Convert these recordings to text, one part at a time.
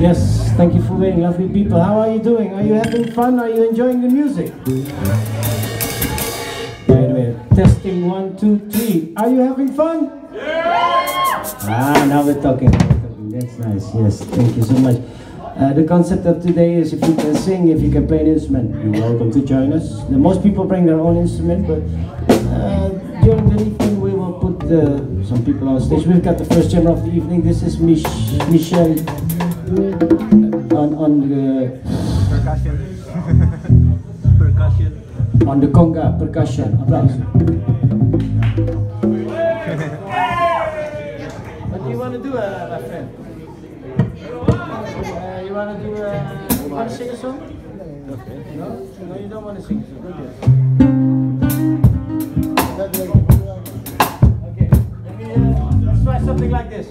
Yes, thank you for waiting, lovely people. How are you doing? Are you having fun? Are you enjoying the music? Wait a minute. Testing one, two, three. Are you having fun? Yeah! Ah, now we're talking. Now we're talking. That's nice. Yes, thank you so much. Uh, the concept of today is if you can sing, if you can play an instrument, you're welcome to join us. The, most people bring their own instrument, but uh, during the evening we will put uh, some people on stage. We've got the first jammer of the evening. This is Mich Michel on, on the Percussion. percussion. on the conga percussion. Applause. what do you want to do, uh, my friend? Uh, you want to do? Uh, you want to sing a song? No, no, you don't want to sing a song. Okay, let me, uh, let's try something like this.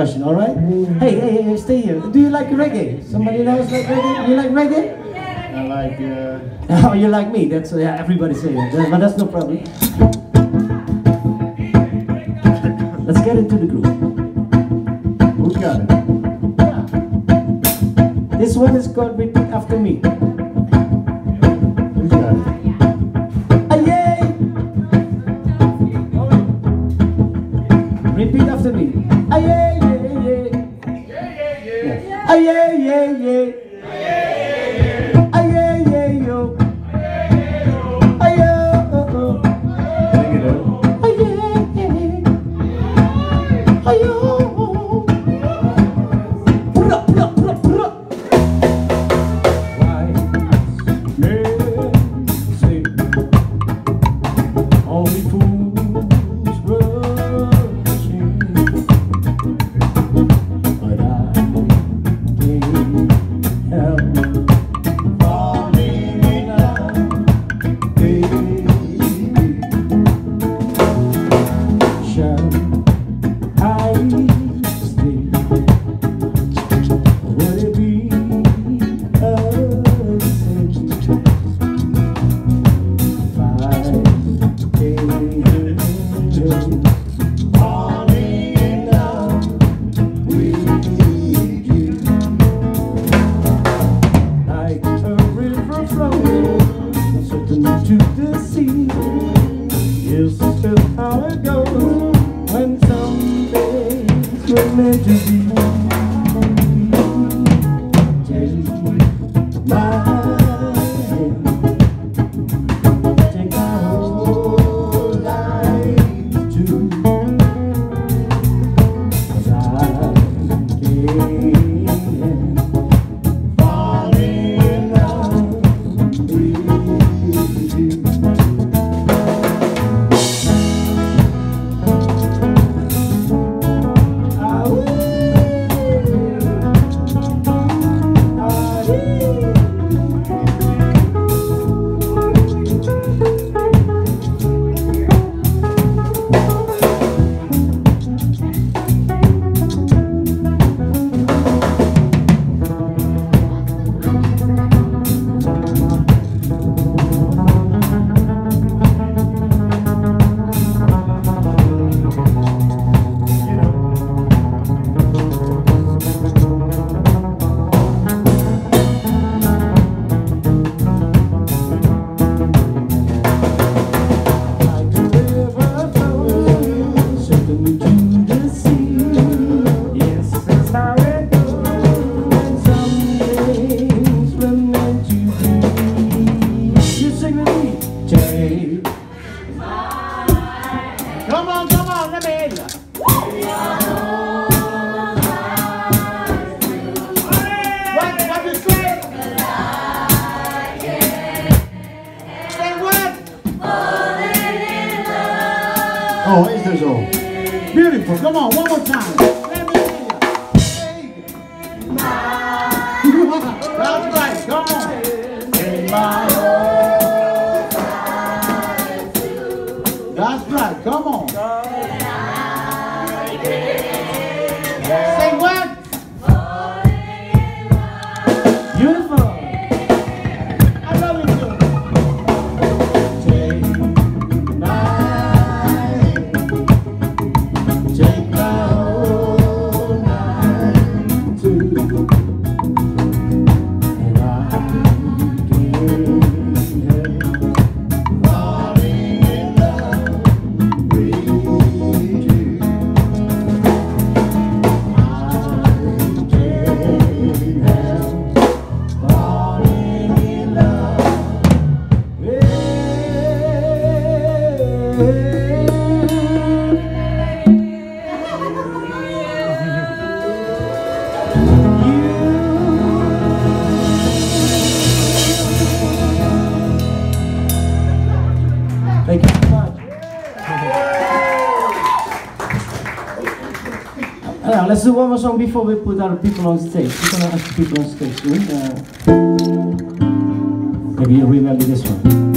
all right? Hey, hey, hey, stay here. Do you like reggae? Somebody else like reggae? You like reggae? I like. Uh... oh, you like me. That's, yeah, everybody saying that. that but that's no problem. Let's get into the groove. Who got it? Yeah. This one is called Repeat After Me. Ah, Repeat after me. Ah, aye, aye. Oh, yeah, yeah, yeah. noise is all. Beautiful. Come on, one more time. let's do one more song before we put our people on stage. We're gonna ask people on stage. Right? Uh, maybe you remember this one.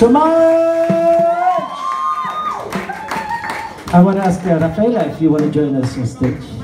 So much. I want to ask uh, Rafaela if you want to join us on stage.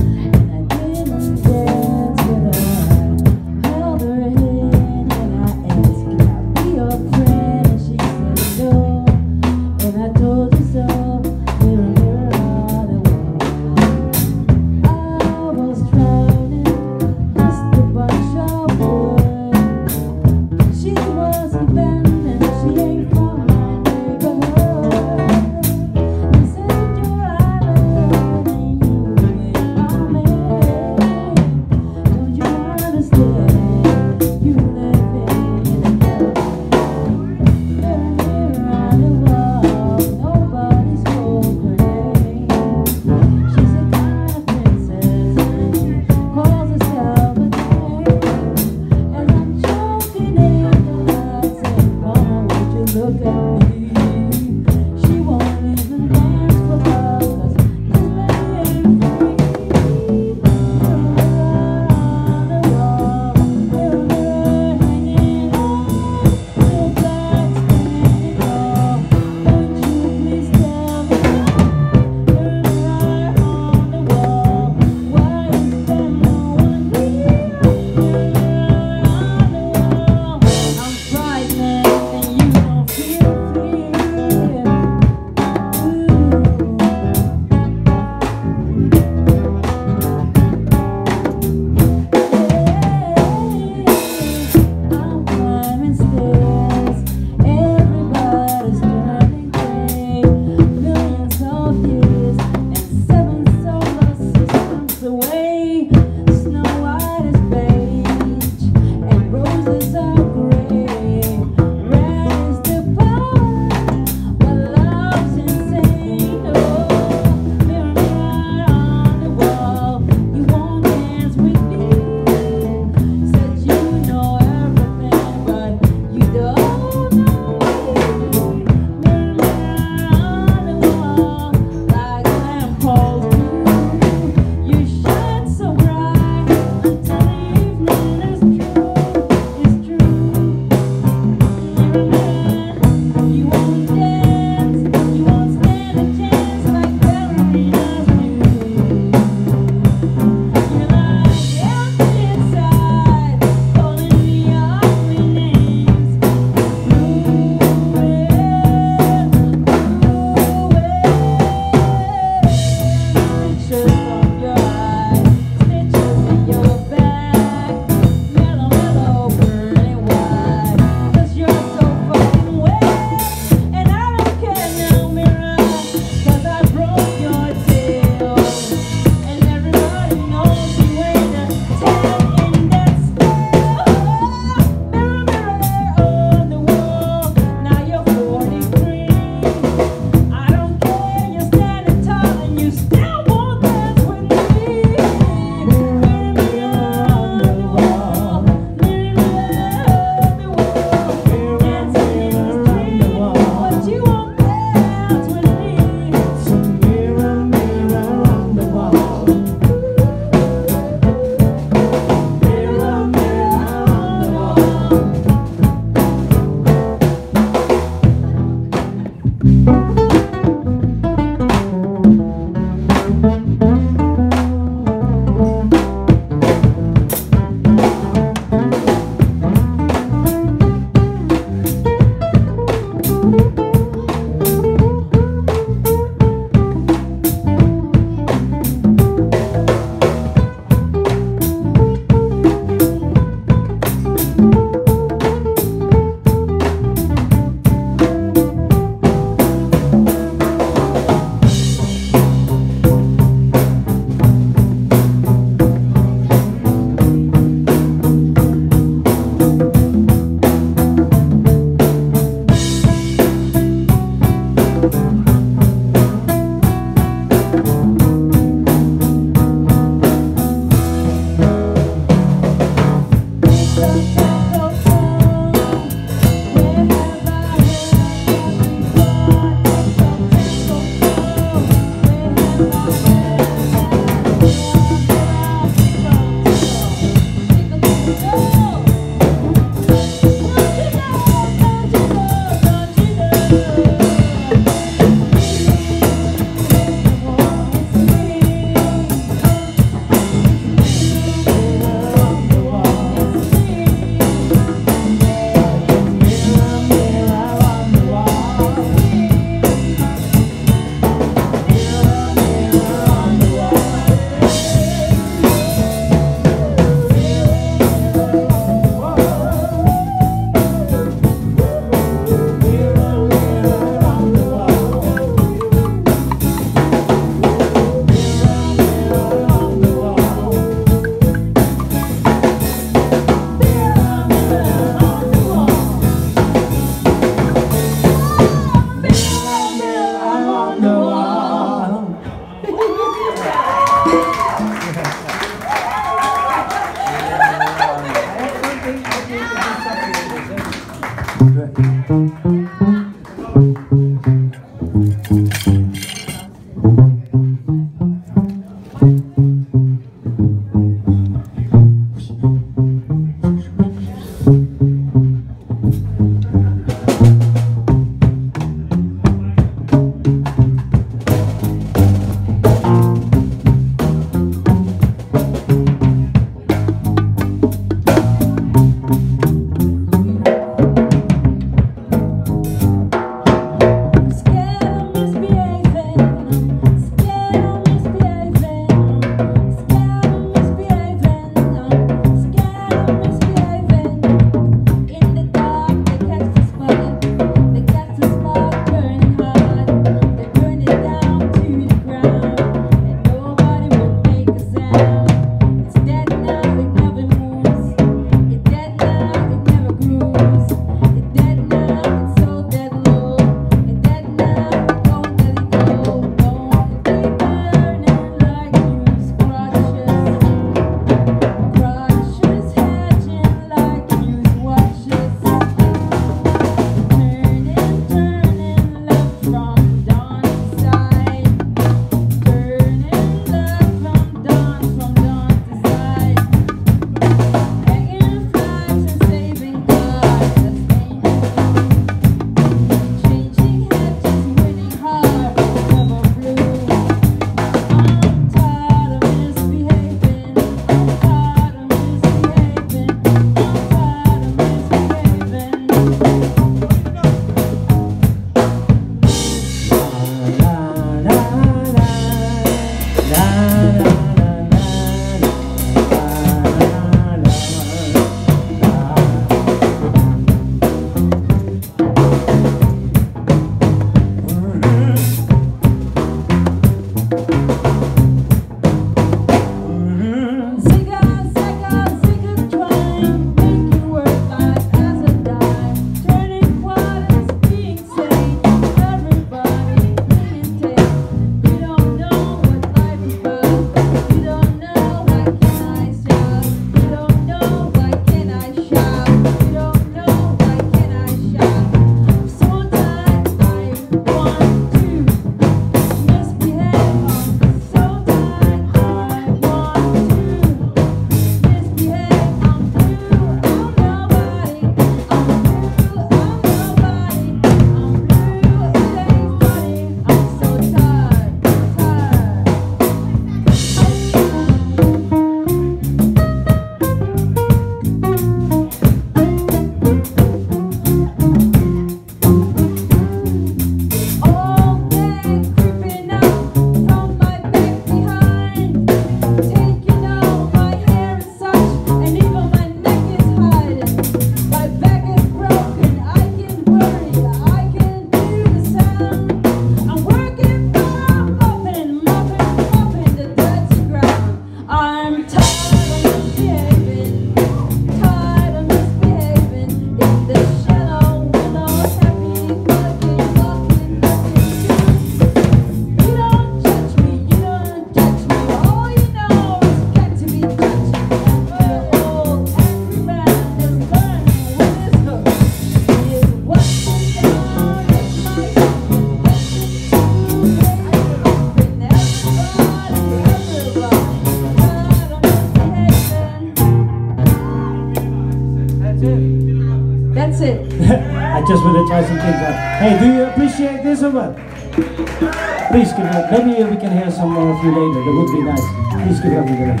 Appreciate this or what? Please give it up. Maybe we can hear some more of you later. That would be nice. Please give it up.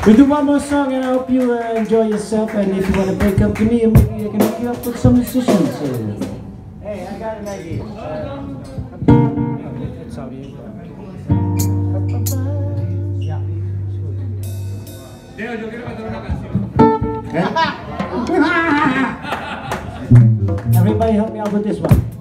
Up. We do one more song and I hope you uh, enjoy yourself. And if you want to break up to me, maybe I can hook you up with some musicians. Uh, hey, I got an idea. It's all you. Leo, yo quiero cantar una canción. Everybody help me out with this one.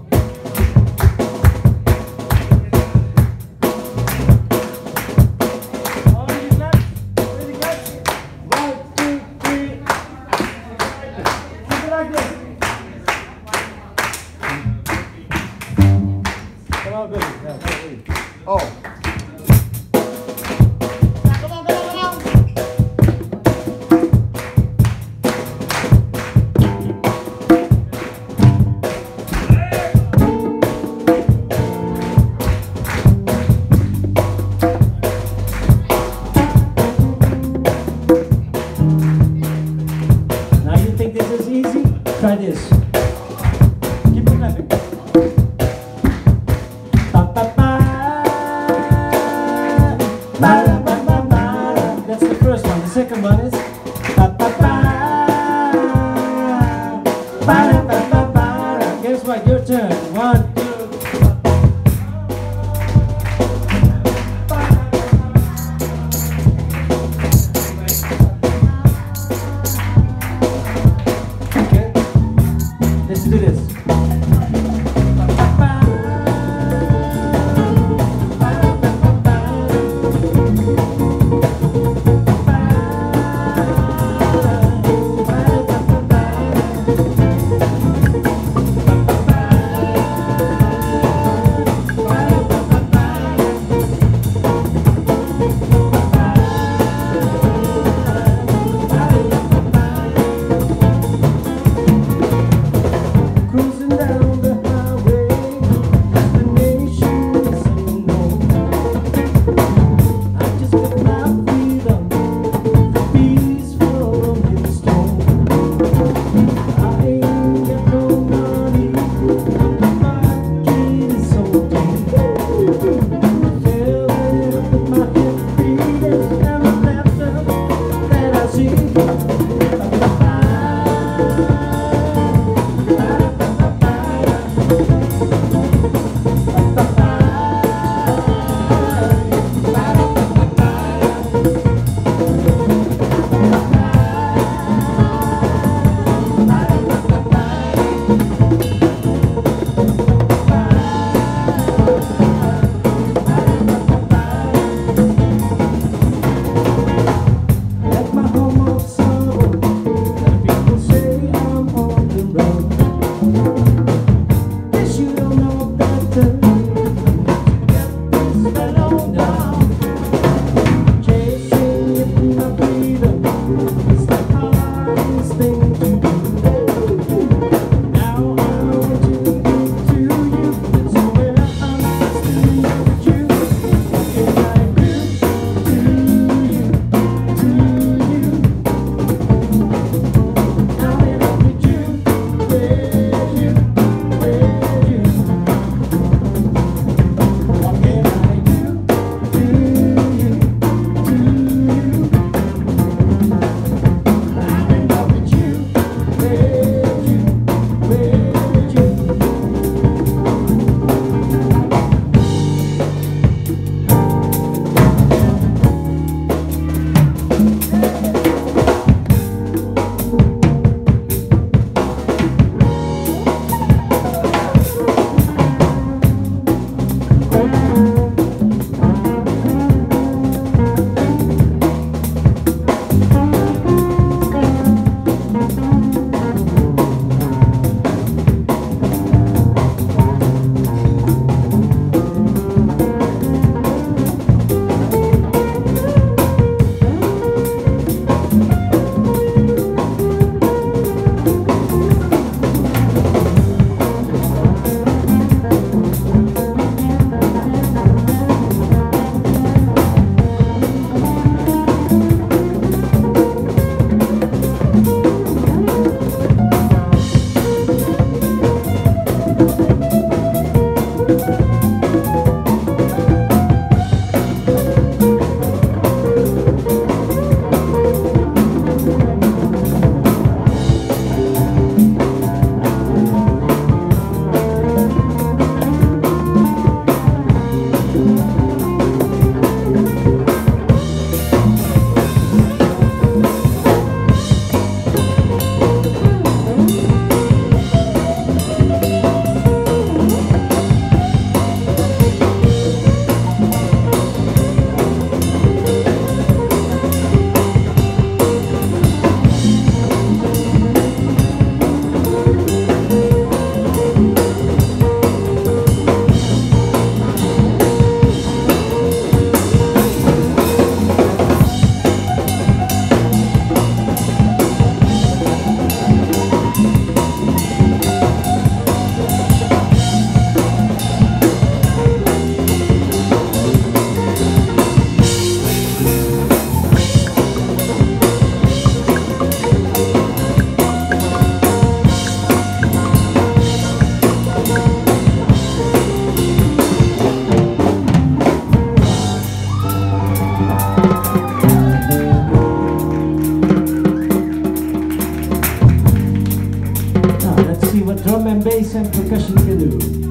bass and percussion you.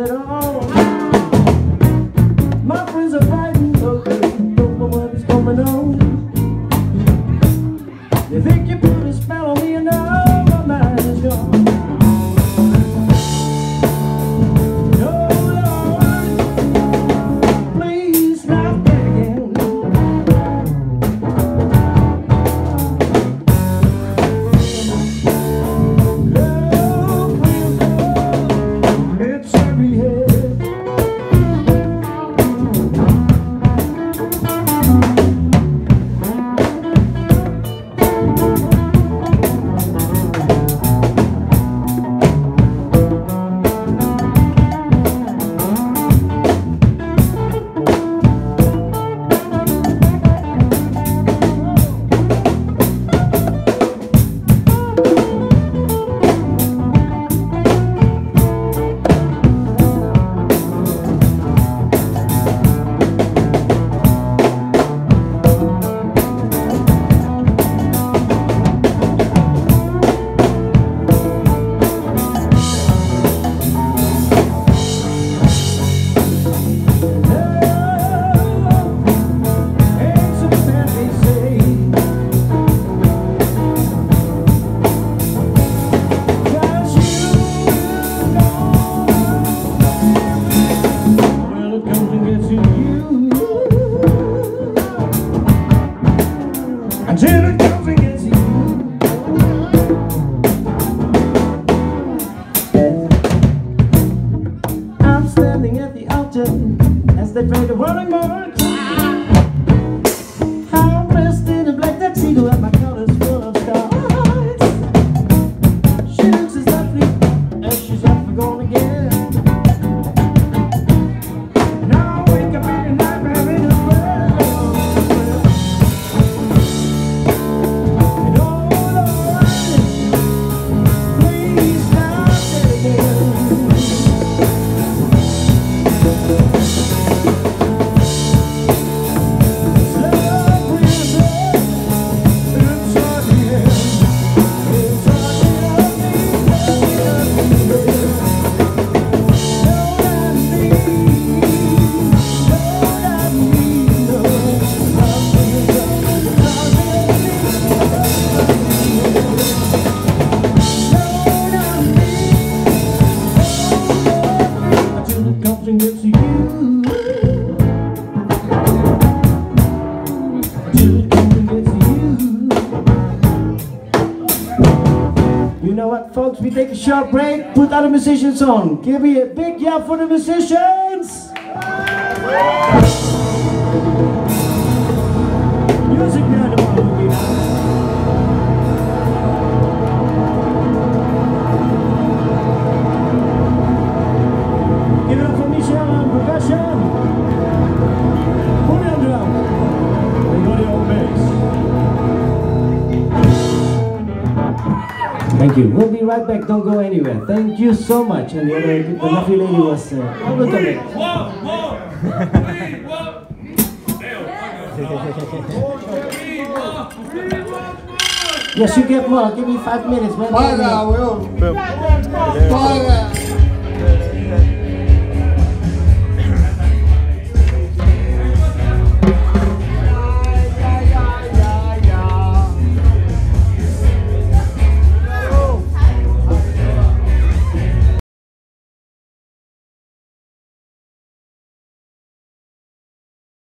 that I nothing gets you. You know what, folks? We take a short break, put out a musician's on. Give me a big yell for the musicians! Thank you. We'll be right back. Don't go anywhere. Thank you so much. And the, other, the lovely lady was. Uh, whoa, whoa, yes, you get more. Give me five minutes. One minute. Para, weón.